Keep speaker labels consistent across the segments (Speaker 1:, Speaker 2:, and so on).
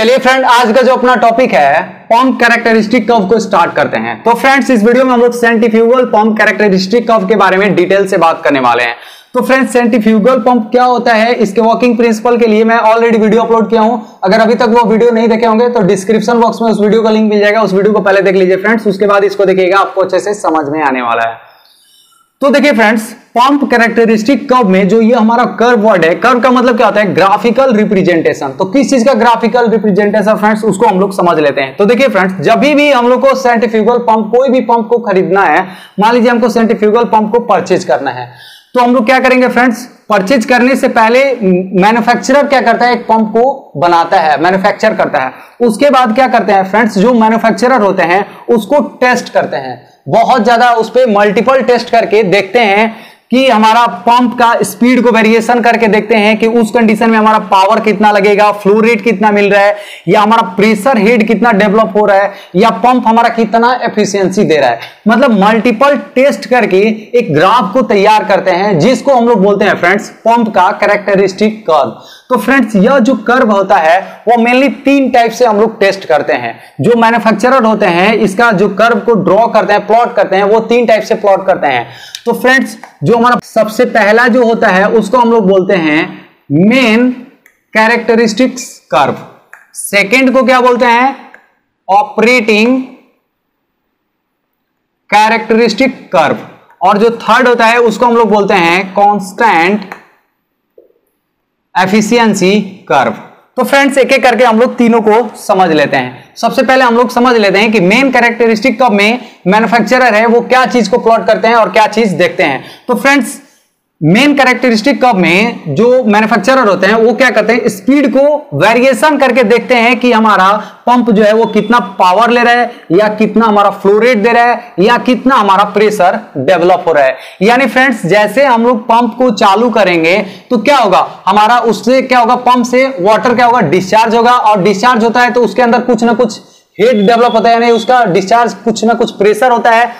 Speaker 1: चलिए फ्रेंड आज का जो अपना टॉपिक है पंप कैरेक्टरिस्टिक कर्व को स्टार्ट करते हैं। तो फ्रेंड्स इस वीडियो में हम लोग सेंटिफ्यूगल पंप कैरेक्टरिस्टिक कर्व के बारे में डिटेल से बात करने वाले हैं। तो फ्रेंड्स सेंटिफ्यूगल पंप क्या होता है? इसके वर्किंग प्रिंसिपल के लिए मैं ऑलरेडी वीडियो अपलोड किया हूँ। अगर अभी तक वो वीडियो नहीं देखे होंगे तो डिस्क्रिप्शन बॉक्स में उस वीडियो का लिंक मिल जाएगा। उस वीडियो को पहले देख लीजिए फ्रेंड्स उसके बाद इसको देखिएगा, आपको अच्छे से समझ में आने वाला है। तो देखिए फ्रेंड्स पंप कैरेक्टरिस्टिक कर्व में जो ये हमारा कर्व वर्ड है कर्व का मतलब क्या होता है? ग्राफिकल रिप्रेजेंटेशन तो किस चीज़ का ग्राफिकल रिप्रेजेंटेशन फ्रेंड्स उसको हम लोग समझ लेते हैं। तो देखिए फ्रेंड्स जब भी हम लोग को सेंटिफ्यूगल पंप कोई भी पंप को खरीदना है, मान लीजिए हमको सेंटिफ्यूगल पंप को परचेज करना है तो हम लोग क्या करेंगे फ्रेंड्स परचेज करने से पहले मैन्युफैक्चरर क्या करता है? एक पंप को बनाता है मैन्युफैक्चर करता है। उसके बाद क्या करते हैं फ्रेंड्स जो मैन्युफैक्चरर होते हैं, उसको टेस्ट करते हैं। बहुत ज़्यादा उस पर मल्टीपल टेस्ट करके देखते हैं कि हमारा पंप का स्पीड को वेरिएशन करके देखते हैं कि उस कंडीशन में हमारा पावर कितना लगेगा फ्लो रेट कितना मिल रहा है, या हमारा प्रेशर हेड कितना डेवलप हो रहा है, या पंप हमारा कितना एफिशिएंसी दे रहा है। मतलब मल्टीपल टेस्ट करके एक ग्राफ को तैयार करते हैं, जिसको हम लोग बोलते हैं फ्रेंड्स पंप का कैरेक्टरिस्टिक कर्व तो फ्रेंड्स यह जो कर्व होता है, वो मेनली तीन टाइप से हम लोग टेस्ट करते हैं। जो मैन्युफैक्चरर होते हैं, इसका जो कर्व को ड्रॉ करते हैं प्लॉट करते हैं, वो तीन टाइप से प्लॉट करते हैं। तो फ्रेंड्स जो हमारा सबसे पहला जो होता है, उसको हम लोग बोलते हैं मेन कैरेक्टरिस्टिक्स कर्व सेकेंड को क्या बोलते हैं? ऑपरेटिंग कैरेक्टरिस्टिक कर्व और जो थर्ड होता है, उसको हम लोग बोलते हैं कांस्टेंट एफिशिएंसी कर्व। तो फ्रेंड्स एक एक करके हम लोग तीनों को समझ लेते हैं। सबसे पहले हम लोग समझ लेते हैं कि मेन कैरेक्टरिस्टिक में मैन्युफैक्चरर है, वो क्या चीज़ को प्लॉट करते हैं और क्या चीज़ देखते हैं। तो फ्रेंड्स मेन कैरेक्टरिस्टिक कब में जो मैन्युफैक्चरर होते हैं, वो क्या करते हैं? स्पीड को वेरिएशन करके देखते हैं कि हमारा पंप जो है, वो कितना पावर ले रहा है, या कितना हमारा फ्लो रेट दे रहा है, या कितना हमारा प्रेशर डेवलप हो रहा है। यानी फ्रेंड्स जैसे हम लोग पंप को चालू करेंगे तो क्या होगा? हमारा उससे क्या होगा? पंप से वाटर क्या होगा? डिस्चार्ज होगा, और डिस्चार्ज होता है तो उसके अंदर कुछ ना कुछ हेड डेवलप होता है, यानी उसका डिस्चार्ज कुछ ना कुछ प्रेशर होता है।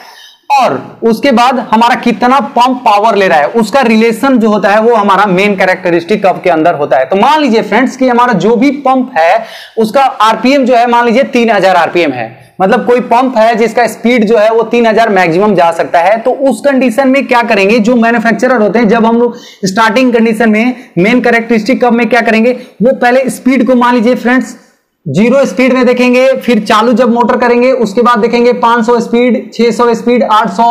Speaker 1: और उसके बाद हमारा कितना पंप पावर ले रहा है, उसका रिलेशन जो होता है वो हमारा मेन कैरेक्टरिस्टिक कब के अंदर होता है। तो मान लीजिए फ्रेंड्स कि हमारा जो भी पंप है, उसका आरपीएम जो है, मान लीजिए तीन हज़ार आरपीएम है। मतलब कोई पंप है जिसका स्पीड जो है वो तीन हज़ार मैक्सिमम जा सकता है तो उस कंडीशन में क्या करेंगे? जो मैन्युफैक्चरर होते हैं, जब हम लोग स्टार्टिंग कंडीशन में मेन कैरेक्टरिस्टिक कब में क्या करेंगे? वो पहले स्पीड को मान लीजिए फ्रेंड्स ज़ीरो स्पीड में देखेंगे, फिर चालू जब मोटर करेंगे, उसके बाद देखेंगे 500 स्पीड 600 स्पीड 800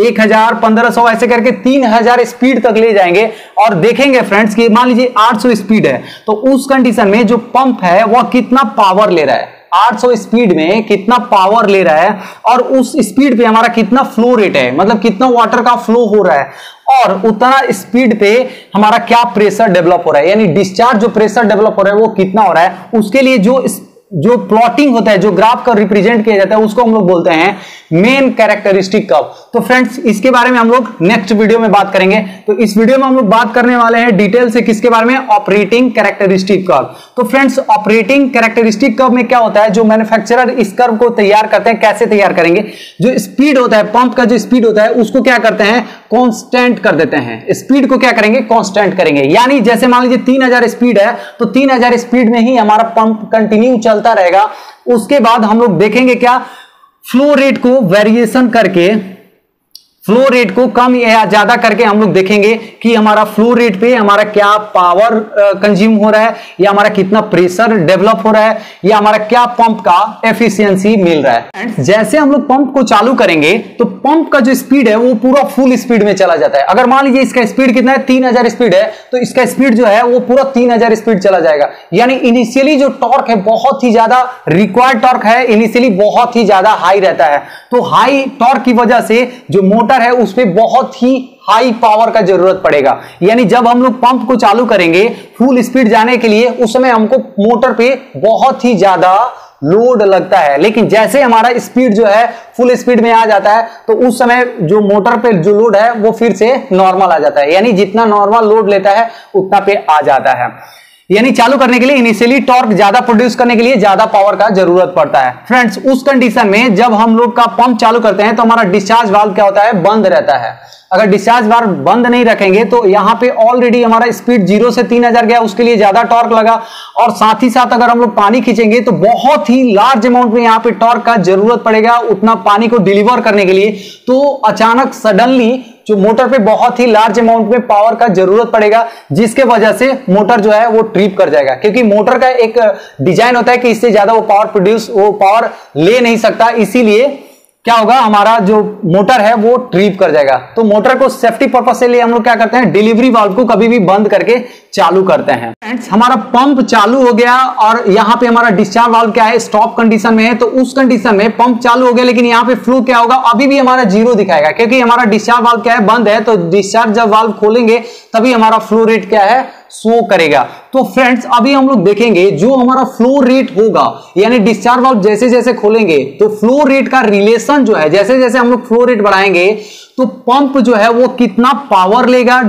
Speaker 1: 1000 1500 ऐसे करके 3000 स्पीड तक ले जाएँगे। और देखेंगे फ्रेंड्स कि मान लीजिए 800 स्पीड है तो उस कंडीशन में जो पंप है, वह कितना पावर ले रहा है? 800 स्पीड में कितना पावर ले रहा है और उस स्पीड पे हमारा कितना फ्लो रेट है मतलब कितना वाटर का फ्लो हो रहा है और उतना स्पीड पे हमारा क्या प्रेशर डेवलप हो रहा है, यानी डिस्चार्ज जो प्रेशर डेवलप हो रहा है वो कितना हो रहा है, उसके लिए जो जो प्लॉटिंग होता है, जो ग्राफ का रिप्रेजेंट किया जाता है, उसको हम लोग बोलते हैं मेन कैरेक्टरिस्टिक कर्व तो फ्रेंड्स इसके बारे में हम लोग नेक्स्ट वीडियो में बात करेंगे। तो इस वीडियो में हम लोग बात करने वाले हैं डिटेल से किसके बारे में? ऑपरेटिंग कैरेक्टरिस्टिक कर्व तो फ्रेंड्स ऑपरेटिंग कैरेक्टरिस्टिक कर्व में क्या होता है? जो मैन्युफैक्चरर इस कर्व को तैयार करते हैं, कैसे तैयार करेंगे? जो स्पीड होता है पंप का जो स्पीड होता है, उसको क्या करते हैं? कॉन्स्टेंट कर देते हैं। स्पीड को क्या करेंगे? कॉन्स्टेंट करेंगे। यानी जैसे मान लीजिए तीन हज़ार स्पीड है तो तीन हज़ार स्पीड में ही हमारा पंप कंटिन्यू चलता रहेगा। उसके बाद हम लोग देखेंगे क्या फ्लो रेट को वेरिएशन करके फ्लो रेट को कम या ज़्यादा करके हम लोग देखेंगे कि हमारा फ्लो रेट पे हमारा क्या पावर कंज्यूम हो रहा है, या हमारा कितना प्रेशर डेवलप हो रहा है, या हमारा क्या पंप का एफिशिएंसी मिल रहा है। एंड जैसे हम लोग पंप को चालू करेंगे तो पंप का जो स्पीड है, वो पूरा फुल स्पीड में चला जाता है। अगर मान लीजिए इसका स्पीड कितना है, तीन हज़ार स्पीड है तो इसका स्पीड जो है, वो पूरा तीन हज़ार स्पीड चला जाएगा। यानी इनिशियली जो टॉर्क है, बहुत ही ज़्यादा रिक्वायर्ड टॉर्क है इनिशियली बहुत ही ज़्यादा हाई रहता है। तो हाई टॉर्क की वजह से जो मोटर मोटर है उस पर बहुत ही हाई पावर का ज़रूरत पड़ेगा। यानी जब हम लोग पंप को चालू करेंगे फुल स्पीड जाने के लिए, उस समय हमको मोटर पे बहुत ही ज़्यादा लोड लगता है। लेकिन जैसे हमारा स्पीड जो है फुल स्पीड में आ जाता है तो उस समय जो मोटर पे जो लोड है, वो फिर से नॉर्मल आ जाता है। यानी जितना नॉर्मल लोड लेता है, उतना पे आ जाता है। यानी चालू करने के लिए इनिशियली टॉर्क ज़्यादा प्रोड्यूस करने के लिए ज़्यादा पावर का ज़रूरत पड़ता है। फ्रेंड्स उस कंडीशन में जब हम लोग का पंप चालू करते हैं तो हमारा डिस्चार्ज वाल्व क्या होता है? बंद रहता है। अगर डिस्चार्ज बार बंद नहीं रखेंगे तो यहाँ पे ऑलरेडी हमारा स्पीड ज़ीरो से तीन हज़ार गया, उसके लिए ज़्यादा टॉर्क लगा। और साथ ही साथ अगर हम लोग पानी खींचेंगे तो बहुत ही लार्ज अमाउंट में यहाँ पे टॉर्क का ज़रूरत पड़ेगा उतना पानी को डिलीवर करने के लिए। तो अचानक सडनली जो मोटर पे बहुत ही लार्ज अमाउंट में पावर का ज़रूरत पड़ेगा, जिसके वजह से मोटर जो है वो ट्रिप कर जाएगा। क्योंकि मोटर का एक डिज़ाइन होता है कि इससे ज़्यादा वो पावर प्रोड्यूस वो पावर ले नहीं सकता, इसीलिए क्या होगा, हमारा जो मोटर है वो ट्रिप कर जाएगा। तो मोटर को सेफ्टी पर्पज से लिए हम लोग क्या करते हैं डिलीवरी वाल्व को कभी भी बंद करके चालू करते हैं। हमारा पंप चालू हो गया और यहाँ पे हमारा डिस्चार्ज वाल्व क्या है स्टॉप कंडीशन में है तो उस कंडीशन में पंप चालू हो गया, लेकिन यहाँ पे फ्लो क्या होगा, अभी भी हमारा ज़ीरो दिखाएगा। क्योंकि हमारा डिस्चार्ज वाल्व क्या है, बंद है तो डिस्चार्ज जब वाल्व खोलेंगे, तभी हमारा फ्लो रेट क्या है शो करेगा। तो फ्रेंड्स, अभी हम लोग देखेंगे जो हमारा फ्लो रेट होगा, यानी डिस्चार्ज वाल्व जैसे जैसे खोलेंगे तो फ्लो रेट का रिलेशन जो है, जैसे जैसे हम लोग फ्लो रेट बढ़ाएँगे तो पंप जो है वो कितना पावर लेगा,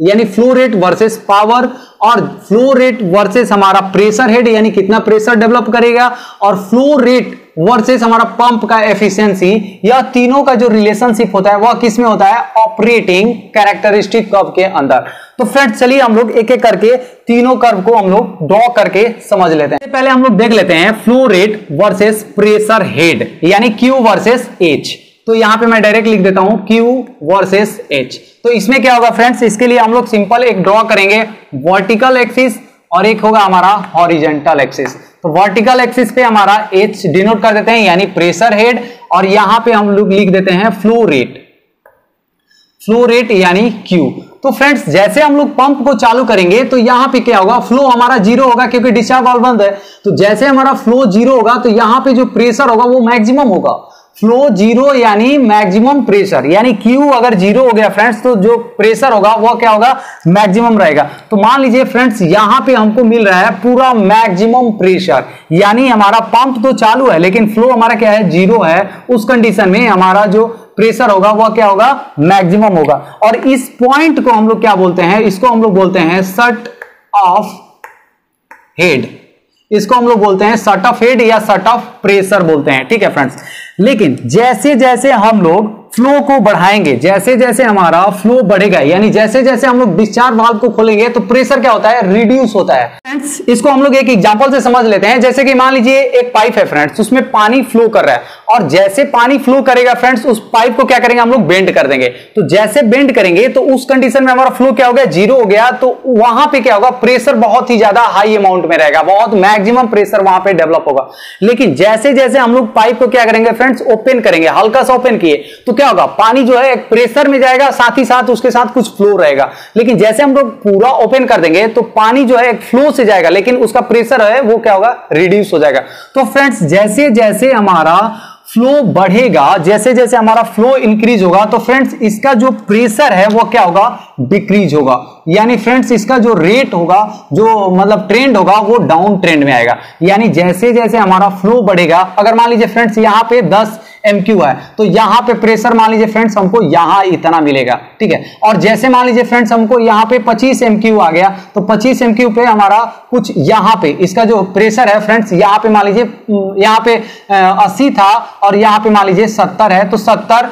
Speaker 1: यानी फ्लो रेट वर्सेस पावर और फ्लो रेट वर्सेस हमारा प्रेशर हेड यानी कितना प्रेशर डेवलप करेगा, और फ्लो रेट वर्सेस हमारा पंप का एफिशिएंसी यह तीनों का जो रिलेशनशिप होता है, वह किसमें होता है? ऑपरेटिंग कैरेक्टरिस्टिक कर्व के अंदर। तो फ्रेंड्स चलिए हम लोग एक एक करके, तीनों कर्व को हम लोग ड्रॉ करके समझ लेते हैं। पहले हम लोग देख लेते हैं flow rate versus pressure head यानी क्यू वर्सेस एच तो यहाँ पे मैं डायरेक्ट लिख देता हूँ, Q वर्सेस H तो इसमें क्या होगा फ्रेंड्स इसके लिए हम लोग सिंपल एक ड्रॉ करेंगे वर्टिकल एक्सिस और एक होगा हमारा हॉरिजेंटल एक्सिस तो वर्टिकल एक्सिस पे हमारा H डिनोट कर देते हैं, यानी प्रेशर हेड और यहाँ पे हम लोग लिख देते हैं फ्लो रेट फ्लो रेट यानी क्यू तो फ्रेंड्स जैसे हम लोग पंप को चालू करेंगे तो यहाँ पे क्या होगा? फ्लो हमारा ज़ीरो होगा, क्योंकि डिस्चार्ज वाल्व बंद है. तो जैसे हमारा फ्लो ज़ीरो होगा तो यहाँ पे जो प्रेशर होगा, वो मैक्सिमम होगा. फ्लो ज़ीरो यानी मैक्सिमम प्रेशर यानी क्यू अगर ज़ीरो हो गया फ्रेंड्स तो जो प्रेशर होगा वो क्या होगा? मैक्सिमम रहेगा। तो मान लीजिए फ्रेंड्स यहाँ पे हमको मिल रहा है पूरा मैक्सिमम प्रेशर यानी हमारा पंप तो चालू है, लेकिन फ्लो हमारा क्या है? ज़ीरो है। उस कंडीशन में हमारा जो प्रेशर होगा, वह क्या होगा? मैक्सिमम होगा। और इस पॉइंट को हम लोग क्या बोलते हैं? इसको हम लोग बोलते हैं सट ऑफ़ हेड इसको हम लोग बोलते हैं सट ऑफ़ हेड या सट ऑफ़ प्रेशर बोलते हैं, ठीक है फ्रेंड्स लेकिन जैसे जैसे हम लोग फ्लो को बढ़ाएँगे। जैसे जैसे हमारा फ्लो बढ़ेगा, यानी जैसे जैसे हम लोग डिस्चार्ज वाल्व को खोलेंगे तो प्रेशर क्या होता है? रिड्यूस होता है। फ्रेंड्स, इसको हम लोग एक एग्जांपल से समझ लेते हैं। जैसे कि मान लीजिए एक पाइप है फ्रेंड्स, उसमें पानी फ्लो कर रहा है। और जैसे पानी फ्लो करेगा फ्रेंड्स, उस पाइप को क्या करेंगे? हम लोग बेंड कर देंगे। तो जैसे बेंड करेंगे तो उस कंडीशन में हमारा फ्लो क्या हो गया? ज़ीरो हो गया। तो वहाँ पर क्या होगा? प्रेशर बहुत ही ज़्यादा हाई अमाउंट में रहेगा। बहुत मैक्सिमम प्रेशर वहाँ पर डेवलप होगा। लेकिन जैसे जैसे हम लोग पाइप को क्या करेंगे फ्रेंड्स? ओपन करेंगे। हल्का सा ओपन किए। तो क्या होगा? पानी जो है एक प्रेशर में जाएगा, साथ ही साथ उसके साथ कुछ फ्लो रहेगा। लेकिन जैसे हम लोग पूरा ओपन कर देंगे तो पानी जो है एक फ्लो से जाएगा, लेकिन उसका प्रेशर है, वो क्या होगा? रिड्यूस हो जाएगा। तो फ्रेंड्स जैसे जैसे हमारा फ्लो बढ़ेगा, जैसे जैसे हमारा फ्लो इंक्रीज होगा तो फ्रेंड्स इसका जो प्रेशर है, वो क्या होगा? डिक्रीज होगा। यानी फ्रेंड्स इसका जो रेट होगा, जो मतलब ट्रेंड होगा, वो डाउन ट्रेंड में आएगा। यानी जैसे जैसे हमारा फ्लो बढ़ेगा, अगर मान लीजिए फ्रेंड्स यहाँ पे 10 एम क्यू है तो यहाँ पे प्रेशर मान लीजिए फ्रेंड्स हमको यहाँ इतना मिलेगा, ठीक है? और जैसे मान लीजिए फ्रेंड्स हमको यहाँ पे 25 एम क्यू आ गया तो 25 एम क्यू पे हमारा कुछ यहाँ पे, इसका जो प्रेशर है फ्रेंड्स यहाँ पे मान लीजिए यहाँ पे अस्सी था और यहाँ पे मान लीजिए सत्तर है तो सत्तर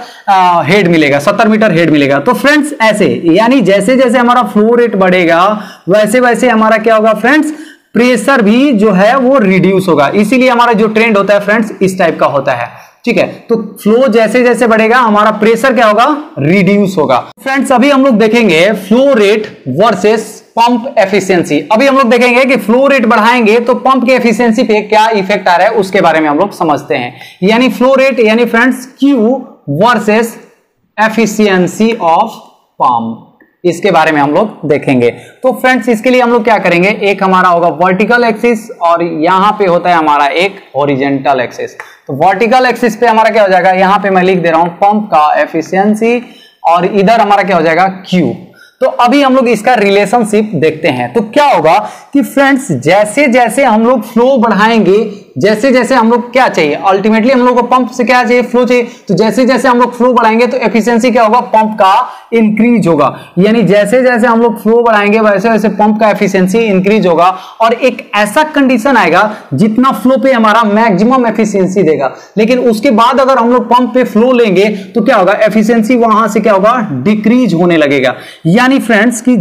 Speaker 1: हेड मिलेगा, सत्तर मीटर हेड मिलेगा। तो फ्रेंड्स ऐसे, यानी जैसे जैसे हमारा फ्लो रेट बढ़ेगा, वैसे वैसे हमारा क्या होगा फ्रेंड्स प्रेशर भी जो है वो रिड्यूस होगा। इसीलिए हमारा जो ट्रेंड होता है फ्रेंड्स इस टाइप का होता है। ठीक है? तो फ्लो जैसे जैसे बढ़ेगा, हमारा प्रेशर क्या होगा? रिड्यूस होगा। फ्रेंड्स अभी हम लोग देखेंगे flow rate versus pump efficiency अभी हम लोग देखेंगे कि फ्लो रेट बढ़ाएँगे तो पंप के एफिशिएंसी पे क्या इफ़ेक्ट आ रहा है, उसके बारे में हम लोग समझते हैं। यानी फ्लो रेट यानी friends Q versus efficiency of pump इसके बारे में हम लोग देखेंगे। तो फ्रेंड्स इसके लिए हम लोग क्या करेंगे? एक हमारा होगा वर्टिकल एक्सिस और यहाँ पे होता है हमारा एक ओरिजेंटल एक्सिस तो वर्टिकल एक्सिस पे हमारा क्या हो जाएगा? यहाँ पे मैं लिख दे रहा हूँ पंप का एफिशिएंसी और इधर हमारा क्या हो जाएगा? क्यू तो अभी हम लोग इसका रिलेशनशिप देखते हैं। तो क्या होगा कि फ्रेंड्स जैसे जैसे हम लोग फ्लो बढ़ाएँगे जैसे जैसे हम लोग क्या चाहिए? अल्टीमेटली हम लोग को पंप से क्या चाहिए? फ्लो चाहिए। तो जैसे जैसे हम लोग फ्लो बढ़ाएँगे तो एफिशिएंसी क्या होगा? पंप का इंक्रीज होगा। यानी जैसे जैसे हम लोग फ्लो बढ़ाएँगे वैसे वैसे पंप का एफिशिएंसी इंक्रीज होगा। और एक ऐसा कंडीशन आएगा, जितना फ्लो पे हमारा मैक्सिमम एफिशिएंसी देगा। लेकिन उसके बाद अगर हम लोग पंप पे फ्लो लेंगे तो क्या होगा? एफिशिएंसी वहाँ से क्या होगा? डिक्रीज होने लगेगा। यानी फ्रेंड्स की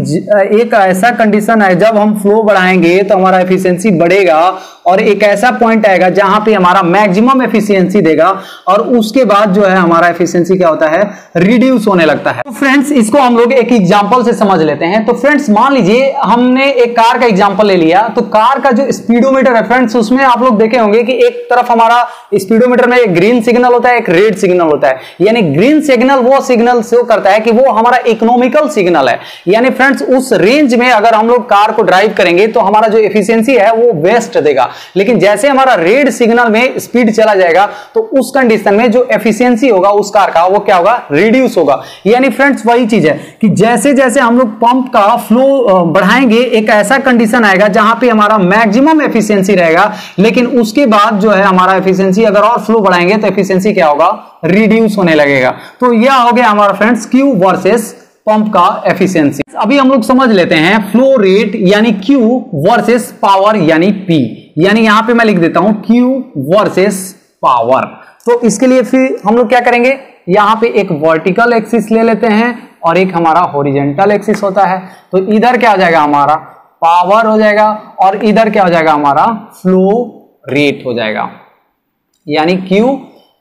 Speaker 1: एक ऐसा कंडीशन है जब हम फ्लो बढ़ाएँगे तो हमारा एफिशिएंसी बढ़ेगा। और एक ऐसा पॉइंट आएगा जहाँ पे हमारा मैक्सिमम एफिशिएंसी देगा और उसके बाद जो है हमारा एफिशिएंसी क्या होता है? रिड्यूस होने लगता है। तो फ्रेंड्स इसको हम लोग एक एग्जांपल से समझ लेते हैं। तो फ्रेंड्स मान लीजिए हमने एक कार का एग्जांपल ले लिया। तो कार का जो स्पीडोमीटर है फ्रेंड्स उसमें आप लोग देखे होंगे कि एक तरफ़ हमारा स्पीडोमीटर में एक ग्रीन सिग्नल होता है, एक रेड सिग्नल होता है। यानी ग्रीन सिग्नल वो सिग्नल शो करता है कि वो हमारा इकोनॉमिकल सिग्नल है। यानी फ्रेंड्स उस रेंज में अगर हम लोग कार को ड्राइव करेंगे तो हमारा जो एफिशिएंसी है वो वेस्ट देगा। लेकिन जैसे हमारा रेड सिग्नल में स्पीड चला जाएगा तो उस कंडीशन में जो एफिशिएंसी होगा उस कार का, वो क्या होगा? रिड्यूस होगा। यानी फ्रेंड्स वही चीज़ है कि जैसे जैसे हम लोग पंप का फ्लो बढ़ाएँगे, एक ऐसा कंडीशन आएगा जहाँ पे हमारा मैक्सिमम एफिशिएंसी रहेगा, लेकिन उसके बाद जो है हमारा एफिशिएंसी अगर और फ्लो बढ़ाएँगे तो एफिशिएंसी क्या होगा? रिड्यूस होने लगेगा। तो यह हो गया हमारा फ्रेंड्स क्यू वर्सेस पंप का एफिशिएंसी अभी हम लोग समझ लेते हैं फ्लो रेट यानी क्यू वर्सेस पावर यानी P यानी यहाँ पे मैं लिख देता हूँ क्यू वर्सेस पावर तो इसके लिए फिर हम लोग क्या करेंगे? यहाँ पे एक वर्टिकल एक्सिस ले लेते हैं और एक हमारा होरिजेंटल एक्सिस होता है। तो इधर क्या हो जाएगा हमारा? पावर हो जाएगा और इधर क्या हो जाएगा हमारा? फ्लो रेट हो जाएगा। यानी Q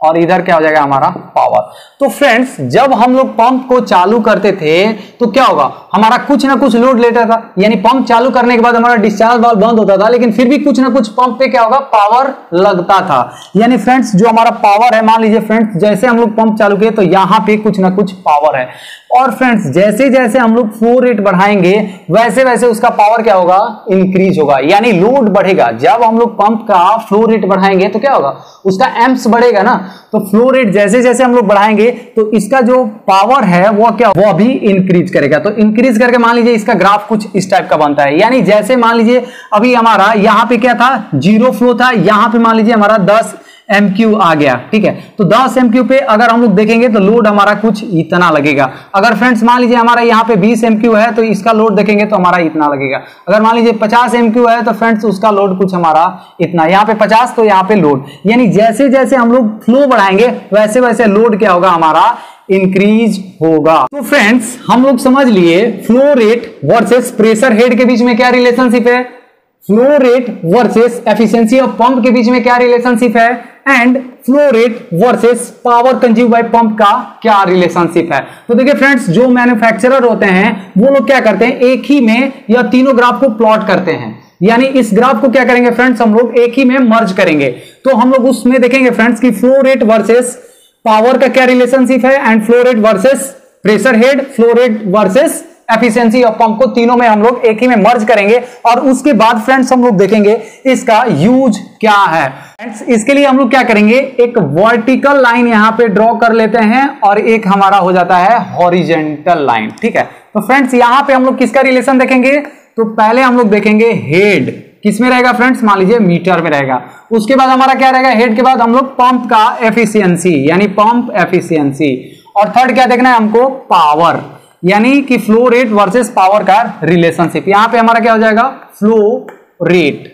Speaker 1: और इधर क्या हो जाएगा हमारा पावर तो फ्रेंड्स जब हम लोग पंप को चालू करते थे तो क्या होगा? हमारा कुछ ना कुछ लोड लेता था। यानी पंप चालू करने के बाद हमारा डिस्चार्ज वाल बंद होता था, लेकिन फिर भी कुछ ना कुछ पंप पे क्या होगा? पावर लगता था। यानी फ्रेंड्स जो हमारा पावर है, मान लीजिए फ्रेंड्स जैसे हम लोग पंप चालू किए तो यहाँ पे कुछ ना कुछ पावर है। और फ्रेंड्स जैसे जैसे हम लोग फ्लो रेट बढ़ाएँगे, वैसे वैसे उसका पावर क्या होगा? इंक्रीज होगा। यानी लोड बढ़ेगा। जब हम लोग पंप का फ्लो रेट बढ़ाएँगे तो क्या होगा? उसका एम्प्स बढ़ेगा ना। तो फ्लो रेट जैसे जैसे हम लोग बढ़ाएँगे तो इसका जो पावर है, वो क्या, वो अभी इंक्रीज करेगा। तो इंक्रीज करके मान लीजिए इसका ग्राफ कुछ इस टाइप का बनता है। यानी जैसे मान लीजिए अभी हमारा यहाँ पे क्या था? ज़ीरो फ्लो था। यहाँ पे मान लीजिए हमारा दस एम क्यू आ गया, ठीक है? तो 10 एम क्यू पे अगर हम लोग देखेंगे तो लोड हमारा कुछ इतना लगेगा। अगर फ्रेंड्स मान लीजिए हमारा यहाँ पे 20 एम क्यू है तो इसका लोड देखेंगे तो हमारा इतना लगेगा। अगर मान लीजिए 50 एम क्यू है तो फ्रेंड्स उसका लोड कुछ हमारा इतना। यहाँ पे 50 तो यहाँ पे लोड यानी जैसे जैसे हम लोग फ्लो बढ़ाएँगे, वैसे वैसे लोड क्या होगा? हमारा इंक्रीज होगा। तो फ्रेंड्स हम लोग समझ लिए flow rate versus pressure head के बीच में क्या रिलेशनशिप है? Flow rate versus efficiency of pump के बीच में क्या रिलेशनशिप है? And flow rate versus power consume by pump का क्या रिलेशनशिप है? तो देखिए फ्रेंड्स जो मैन्युफैक्चरर होते हैं, वो लोग क्या करते हैं? एक ही में या तीनों ग्राफ को प्लॉट करते हैं। यानी इस ग्राफ को क्या करेंगे फ्रेंड्स हम लोग एक ही में मर्ज करेंगे। तो हम लोग उसमें देखेंगे फ्रेंड्स की फ्लो रेट वर्सेस पावर का क्या रिलेशनशिप है? And flow rate versus pressure head flow rate versus efficiency of pump को तीनों में हम लोग एक ही में मर्ज करेंगे और उसके बाद फ्रेंड्स हम लोग देखेंगे इसका यूज़ क्या है। फ्रेंड्स इसके लिए हम लोग क्या करेंगे? एक वर्टिकल लाइन यहाँ पे ड्रॉ कर लेते हैं और एक हमारा हो जाता है हॉरिजेंटल लाइन ठीक है? तो फ्रेंड्स यहाँ पे हम लोग किसका रिलेशन देखेंगे? तो पहले हम लोग देखेंगे हेड किसमें रहेगा फ्रेंड्स मान लीजिए मीटर में रहेगा। उसके बाद हमारा क्या रहेगा? हेड के बाद हम लोग पंप का एफिशिएंसी यानी पंप एफिशिएंसी और थर्ड क्या देखना है हमको? पावर यानी कि फ्लो रेट वर्सेस पावर का रिलेशनशिप यहाँ पे हमारा क्या हो जाएगा? फ्लो रेट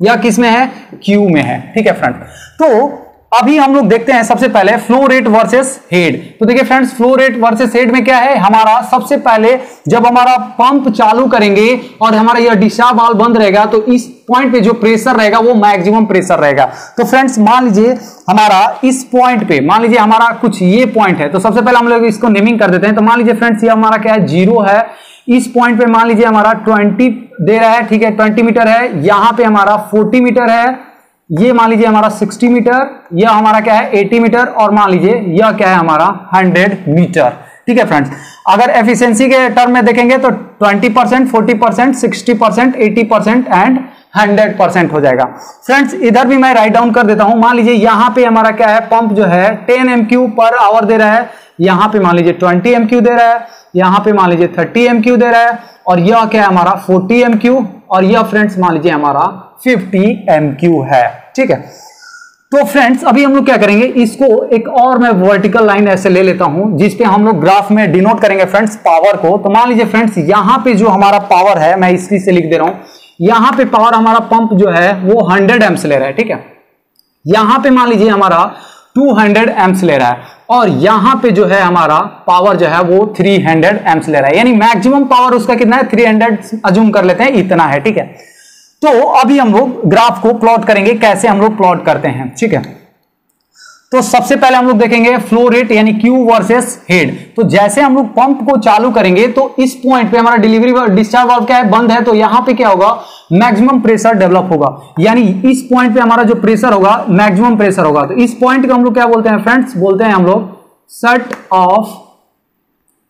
Speaker 1: या किसमें है? क्यू में है। ठीक है फ्रेंड तो अभी हम लोग देखते हैं सबसे पहले फ्लो रेट वर्सेस हेड तो देखिए friends flow rate versus head में क्या है? हमारा सबसे पहले जब हमारा पंप चालू करेंगे और हमारा यह डिशा बाल बंद रहेगा तो इस पॉइंट पे जो प्रेशर रहेगा, वो मैक्सिमम प्रेशर रहेगा। तो फ्रेंड्स मान लीजिए हमारा इस पॉइंट पे, मान लीजिए हमारा कुछ ये पॉइंट है तो सबसे पहले हम लोग इसको नेमिंग कर देते हैं। तो मान लीजिए फ्रेंड्स ये हमारा क्या है? ज़ीरो है। इस पॉइंट पे मान लीजिए हमारा 20 दे रहा है, ठीक है 20 मीटर है। यहाँ पे हमारा 40 मीटर है। ये मान लीजिए हमारा 60 मीटर यह हमारा क्या है 80 मीटर, और मान लीजिए यह क्या है हमारा 100 मीटर। ठीक है फ्रेंड्स? अगर एफिशिएंसी के टर्म में देखेंगे तो 20 percent, forty percent, sixty percent, eighty percent, and 100 percent हो जाएगा। फ्रेंड्स, इधर भी मैं राइट डाउन कर देता हूँ। मान लीजिए यहाँ पे हमारा क्या है, पंप जो है 10 एमक्यू पर आवर दे रहा है। यहाँ पे मान लीजिए 20 एम दे रहा है। यहाँ पे मान लीजिए 30 एम दे रहा है। और यह क्या है हमारा 40 एम और यह फ्रेंड्स मान लीजिए हमारा 50 एमक्यू है। ठीक है? तो फ्रेंड्स अभी हम लोग क्या करेंगे? इसको एक और मैं वर्टिकल लाइन ऐसे ले लेता हूँ जिसपे हम लोग ग्राफ में डिनोट करेंगे फ्रेंड्स पावर को। तो मान लीजिए फ्रेंड्स यहाँ पे जो हमारा पावर है, मैं इसी से लिख दे रहा हूँ, यहाँ पे पावर हमारा पंप जो है, वो 100 एम्स ले रहा है, ठीक है? यहाँ पे मान लीजिए हमारा 200 एम्स ले रहा है। और यहाँ पे जो है हमारा पावर जो है वो 300 एम्स ले रहा है। यानी मैक्सिमम पावर उसका कितना है? 300 अजूम कर लेते हैं, इतना है, ठीक है? तो अभी हम लोग ग्राफ को प्लॉट करेंगे, कैसे हम लोग प्लॉट करते हैं, ठीक है? तो सबसे पहले हम लोग देखेंगे फ्लो रेट यानी क्यू वर्सेस हेड तो जैसे हम लोग पंप को चालू करेंगे तो इस पॉइंट पे हमारा डिलीवरी डिस्चार्ज वाल्व क्या है? बंद है। तो यहाँ पे क्या होगा? मैक्सिमम प्रेशर डेवलप होगा। यानी इस पॉइंट पे हमारा जो प्रेशर होगा मैक्सिमम प्रेशर होगा। तो इस पॉइंट को हम लोग क्या बोलते हैं फ्रेंड्स बोलते हैं हम लोग सट ऑफ़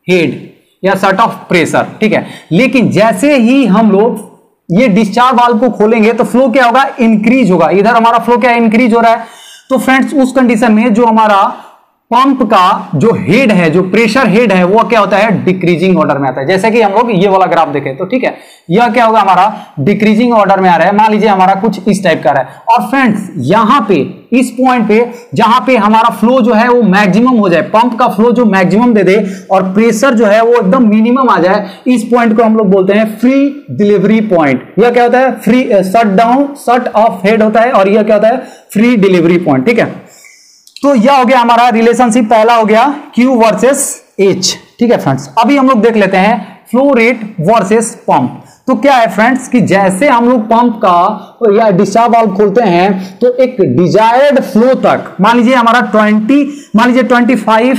Speaker 1: हेड या सट ऑफ़ प्रेशर ठीक है? लेकिन जैसे ही हम लोग ये डिस्चार्ज वाल्व को खोलेंगे तो फ्लो क्या होगा? इंक्रीज होगा। इधर हमारा फ्लो क्या इंक्रीज हो रहा है? तो फ्रेंड्स उस कंडीशन में जो हमारा पंप का जो हेड है, जो प्रेशर हेड है, वो क्या होता है? डिक्रीजिंग ऑर्डर में आता है। जैसे कि हम लोग ये वाला ग्राफ देखें तो ठीक है। यह क्या होगा हमारा? डिक्रीजिंग ऑर्डर में आ रहा है। मान लीजिए हमारा कुछ इस टाइप का रहा है। और फ्रेंड्स यहाँ पे, इस पॉइंट पे, जहाँ पे हमारा फ्लो जो है, वो मैक्सिमम हो जाए। पंप का फ्लो जो मैक्सिमम दे दे और प्रेशर जो है, वो एकदम मिनिमम आ जाए, इस पॉइंट को हम लोग बोलते हैं फ्री डिलीवरी पॉइंट यह क्या होता है? Free shut down shut off head होता है और यह क्या होता है? फ्री डिलीवरी पॉइंट ठीक है। तो यह हो गया हमारा रिलेशनशिप पहला हो गया क्यू वर्सेस एच ठीक है फ्रेंड्स अभी हम लोग देख लेते हैं फ्लो रेट वर्सेस पंप तो क्या है फ्रेंड्स कि जैसे हम लोग पंप का या डिस्चार्ज वाल्व खोलते हैं तो एक डिजायर्ड फ्लो तक, मान लीजिए हमारा 20 मान लीजिए 25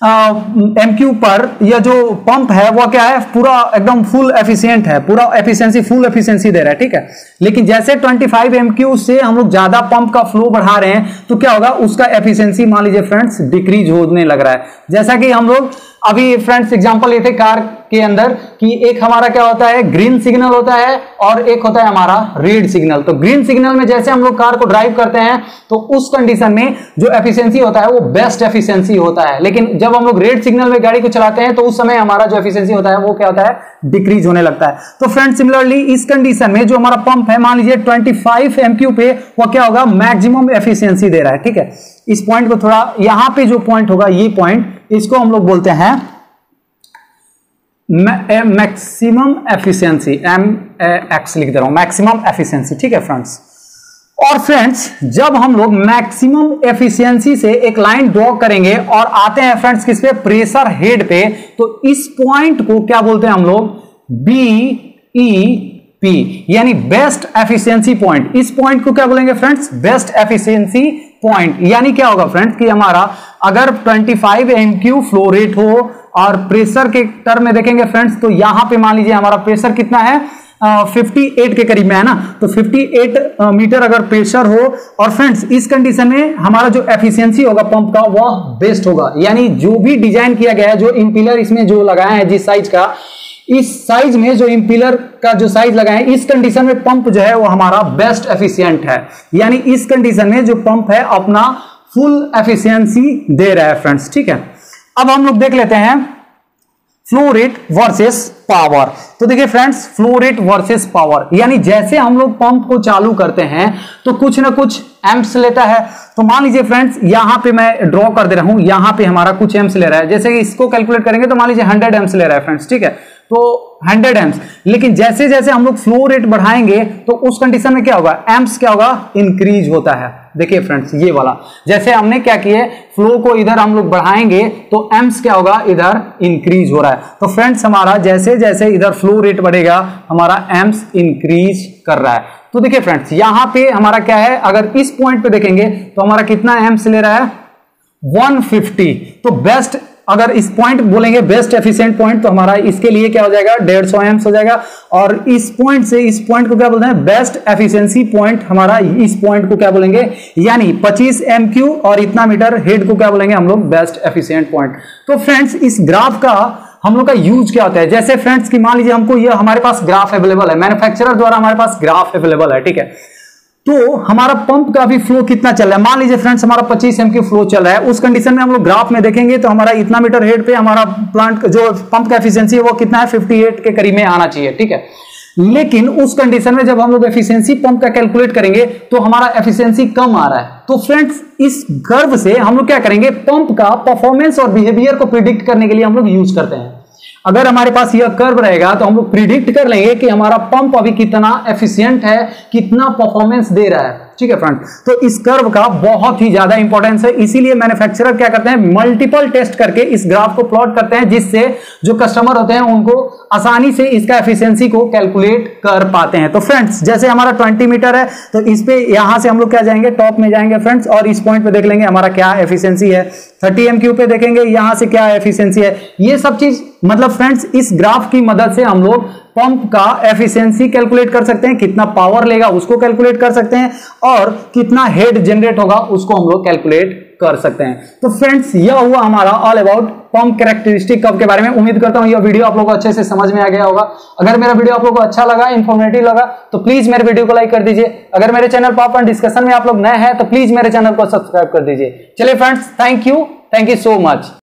Speaker 1: एम क्यू पर यह जो पंप है वह क्या है? पूरा एकदम फुल एफिशिएंट है। पूरा एफिशिएंसी फुल एफिशिएंसी दे रहा है, ठीक है? लेकिन जैसे 25 फाइव एम क्यू से हम लोग ज़्यादा पंप का फ्लो बढ़ा रहे हैं तो क्या होगा? उसका एफिशिएंसी मान लीजिए फ्रेंड्स डिक्रीज होने लग रहा है। जैसा कि हम लोग अभी फ्रेंड्स एग्जांपल लेते कार के अंदर कि एक हमारा क्या होता है ग्रीन सिग्नल होता है और एक होता है हमारा रेड सिग्नल तो ग्रीन सिग्नल में जैसे हम लोग कार को ड्राइव करते हैं तो उस कंडीशन में जो एफिशिएंसी होता है, वो बेस्ट एफिशिएंसी होता है. लेकिन जब हम लोग रेड सिग्नल में गाड़ी को चलाते हैं तो उस समय हमारा जो एफिशिएंसी होता है, वो क्या होता है डिक्रीज होने लगता है. तो फ्रेंड सिमिलरली इस कंडीशन में जो हमारा पंप है, मान लीजिए ट्वेंटी फाइव पे, वो क्या होगा मैक्सिमम एफिशियंसी दे रहा है. ठीक है? इस पॉइंट को थोड़ा यहाँ पे जो पॉइंट होगा, ये पॉइंट इसको हम लोग बोलते हैं मैक्सिमम एफिशिएंसी एम एक्स लिख दे रहा हूँ। मैक्सिमम एफिशिएंसी ठीक है फ्रेंड्स और फ्रेंड्स जब हम लोग मैक्सिमम एफिशिएंसी से एक लाइन ड्रॉ करेंगे और आते हैं फ्रेंड्स किस पे? प्रेशर हेड पे। तो इस पॉइंट को क्या बोलते हैं हम लोग? बी ई पी यानी बेस्ट एफिशिएंसी पॉइंट इस पॉइंट को क्या बोलेंगे फ्रेंड्स बेस्ट एफिशिएंसी पॉइंट यानी क्या होगा फ्रेंड्स कि हमारा अगर 25 एमक्यू फ्लो रेट हो और प्रेशर के टर्म में देखेंगे फ्रेंड्स तो यहाँ पे मान लीजिए हमारा प्रेशर कितना है? फिफ्टी एट के करीब में है ना? तो 58 मीटर अगर प्रेशर हो और फ्रेंड्स इस कंडीशन में हमारा जो एफिशिएंसी होगा पंप का, वह बेस्ट होगा। यानी जो भी डिज़ाइन किया गया है, जो इंपिलर इसमें जो लगाया है, जिस साइज़ का, इस साइज़ में जो इंपिलर का जो साइज़ लगाए इस कंडीशन में पंप जो है वो हमारा बेस्ट एफिशिएंट है। यानी इस कंडीशन में जो पंप है, अपना फुल एफिशिएंसी दे रहा है फ्रेंड्स, ठीक है? अब हम लोग देख लेते हैं फ्लो रेट वर्सेस पावर। तो देखिए friends flow rate versus power, यानी जैसे हम लोग पंप को चालू करते हैं तो कुछ ना कुछ एम्प्स लेता है। तो मान लीजिए फ्रेंड्स, यहाँ पे मैं ड्रॉ कर दे रहा हूँ, यहाँ पे हमारा कुछ एम्प्स ले रहा है। जैसे कि इसको कैलकुलेट करेंगे तो मान लीजिए हंड्रेड एम्प्स ले रहा है फ्रेंड्स, ठीक है? तो 100 एम्स लेकिन जैसे जैसे हम लोग फ्लो रेट बढ़ाएँगे तो उस कंडीशन में क्या होगा? एम्प्स क्या होगा? इंक्रीज होता है। देखिए फ्रेंड्स ये वाला। जैसे हमने क्या किए? फ्लो को इधर हम लोग बढ़ाएँगे तो एम्प्स क्या होगा? इधर इंक्रीज हो रहा है। तो फ्रेंड्स हमारा जैसे जैसे इधर फ्लो रेट बढ़ेगा, हमारा एम्स इंक्रीज कर रहा है। तो देखिए फ्रेंड्स यहाँ पे हमारा क्या है? अगर इस पॉइंट पे देखेंगे तो हमारा कितना एम्स ले रहा है? 150 तो बेस्ट अगर इस पॉइंट बोलेंगे बेस्ट एफिशिएंट पॉइंट तो हमारा इसके लिए क्या हो जाएगा? डेढ़ सौ एम्स हो जाएगा। और इस पॉइंट से इस पॉइंट को क्या बोलते हैं? बेस्ट एफिशिएंसी पॉइंट हमारा इस पॉइंट को क्या बोलेंगे? यानी 25 एम क्यू और इतना मीटर हेड को क्या बोलेंगे हम लोग? बेस्ट एफिशिएंट पॉइंट तो फ्रेंड्स इस ग्राफ का हम लोग का यूज़ क्या होता है? जैसे फ्रेंड्स की मान लीजिए हमको ये हमारे पास ग्राफ अवेलेबल है। मैन्युफैक्चरर द्वारा हमारे पास ग्राफ अवेलेबल है, ठीक है? तो हमारा पंप का भी फ्लो कितना चल रहा है? मान लीजिए फ्रेंड्स हमारा 25 एम की फ्लो चल रहा है। उस कंडीशन में हम लोग ग्राफ में देखेंगे तो हमारा इतना मीटर हेड पे हमारा प्लांट जो पंप का एफिशिएंसी है, वो कितना है? 58 के करीब में आना चाहिए, ठीक है? लेकिन उस कंडीशन में जब हम लोग एफिशिएंसी पंप का कैलकुलेट करेंगे तो हमारा एफिशिएंसी कम आ रहा है। तो फ्रेंड्स इस गर्व से हम लोग क्या करेंगे? पंप का परफॉर्मेंस और बिहेवियर को प्रिडिक्ट करने के लिए हम लोग यूज़ करते हैं। अगर हमारे पास यह कर्व रहेगा तो हम लोग प्रिडिक्ट कर लेंगे कि हमारा पंप अभी कितना एफिशिएंट है, कितना परफॉर्मेंस दे रहा है। ठीक है फ्रेंड तो इस कर्व का बहुत ही ज़्यादा इंपॉर्टेंस है। इसीलिए मैन्युफैक्चरर क्या करते हैं? मल्टीपल टेस्ट करके इस ग्राफ को प्लॉट करते हैं, जिससे जो कस्टमर होते हैं, उनको आसानी से इसका एफिशिएंसी को कैलकुलेट कर पाते हैं। तो फ्रेंड्स जैसे हमारा 20 मीटर है तो इस पे यहाँ से हम लोग क्या जाएँगे? टॉप में जाएँगे फ्रेंड्स और इस पॉइंट पे देख लेंगे हमारा क्या एफिशिएंसी है। 30 एम पे देखेंगे, यहाँ से क्या एफिशिएंसी है। ये सब चीज़ मतलब फ्रेंड्स इस ग्राफ की मदद से हम लोग पंप का एफिशिएंसी कैलकुलेट कर सकते हैं, कितना पावर लेगा उसको कैलकुलेट कर सकते हैं और कितना हेड जनरेट होगा उसको हम लोग कैलकुलेट कर सकते हैं। तो फ्रेंड्स यह हुआ हमारा ऑल अबाउट पंप कैरेक्टरिस्टिक कब के बारे में। उम्मीद करता हूँ यह वीडियो आप लोगों को अच्छे से समझ में आ गया होगा। अगर मेरा वीडियो आप लोगों को अच्छा लगा इन्फॉर्मेटिव लगा तो प्लीज़ मेरे वीडियो को लाइक कर दीजिए। अगर मेरे चैनल पर अपन डिस्कशन में आप लोग नए हैं तो प्लीज़ मेरे चैनल को सब्सक्राइब कर दीजिए। चलिए friends thank you thank you so much